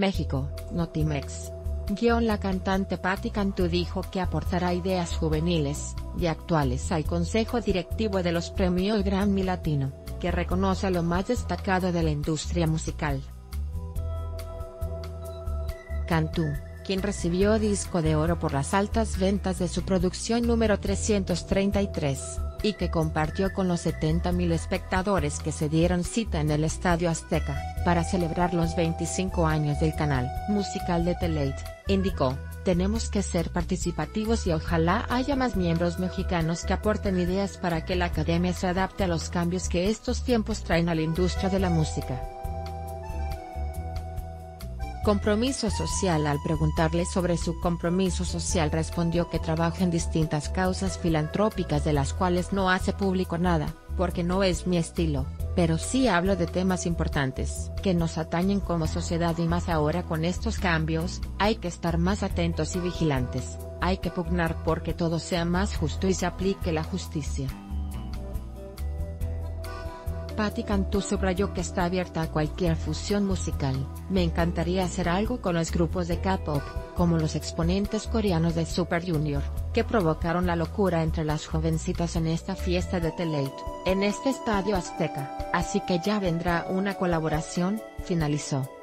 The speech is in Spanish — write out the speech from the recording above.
México, Notimex. Guión La cantante Patti Cantú dijo que aportará ideas juveniles, y actuales al consejo directivo de los premios Grammy Latino, que reconoce lo más destacado de la industria musical. Cantú, quien recibió disco de oro por las altas ventas de su producción número 333, y que compartió con los 70.000 espectadores que se dieron cita en el Estadio Azteca, para celebrar los 25 años del canal musical de Telate, indicó, tenemos que ser participativos y ojalá haya más miembros mexicanos que aporten ideas para que la academia se adapte a los cambios que estos tiempos traen a la industria de la música. Compromiso social. Al preguntarle sobre su compromiso social respondió que trabaja en distintas causas filantrópicas de las cuales no hace público nada, porque no es mi estilo, pero sí hablo de temas importantes que nos atañen como sociedad y más ahora con estos cambios, hay que estar más atentos y vigilantes, hay que pugnar porque todo sea más justo y se aplique la justicia. Patti Cantú subrayó que está abierta a cualquier fusión musical, me encantaría hacer algo con los grupos de K-pop, como los exponentes coreanos de Super Junior, que provocaron la locura entre las jovencitas en esta fiesta de Telate, en este estadio azteca, así que ya vendrá una colaboración, finalizó.